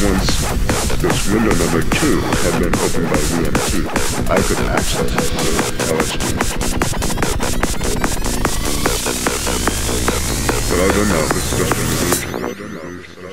Once this window number two had been opened by DMT, I could access the LSD. But I don't know, this is just an illusion.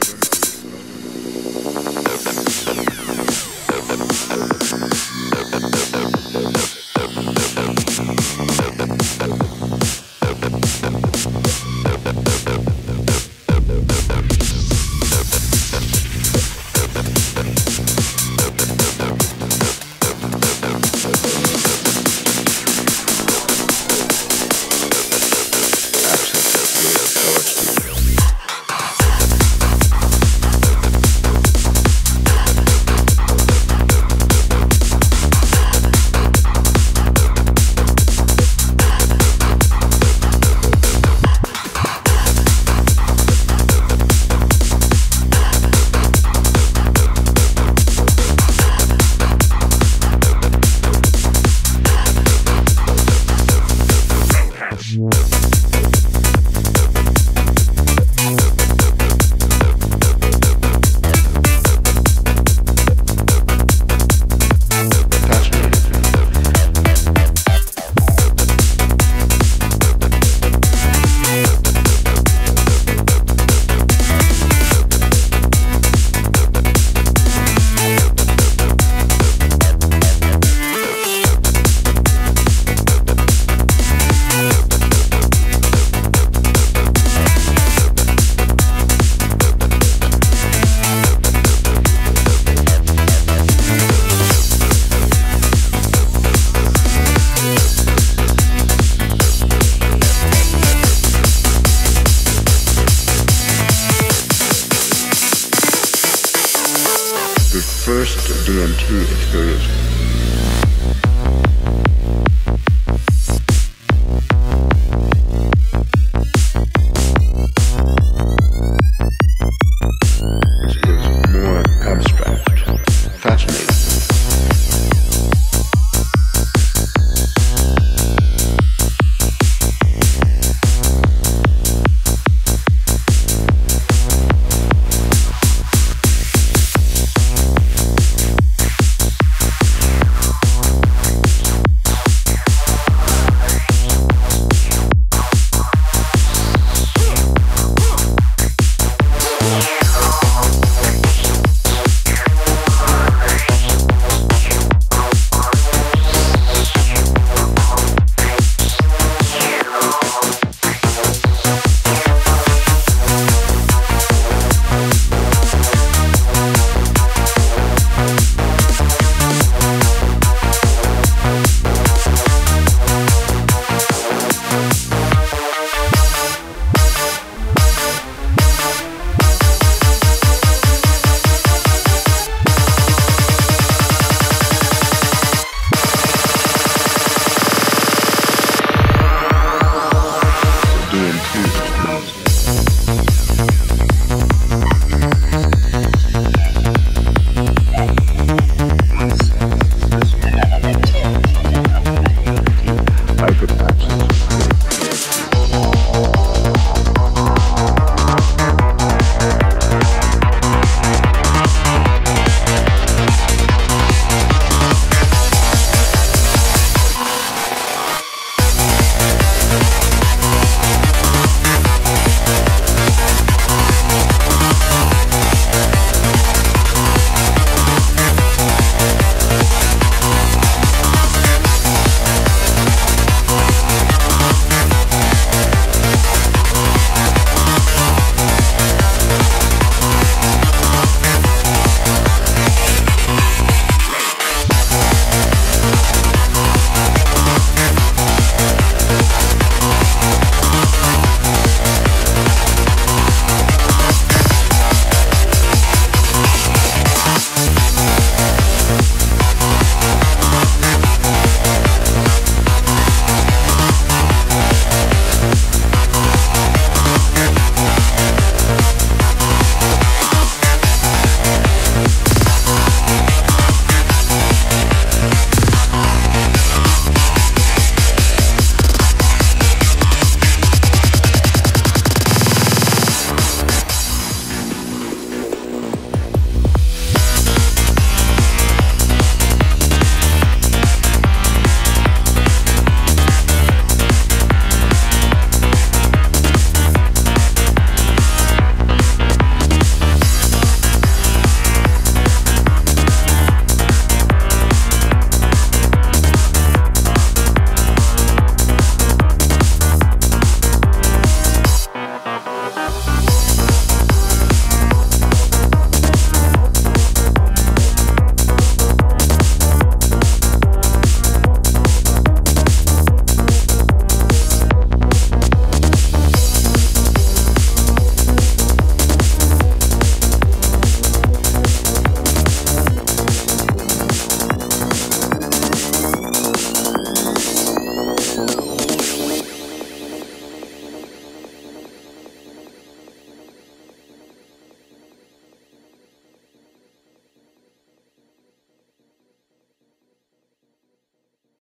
First DMT experience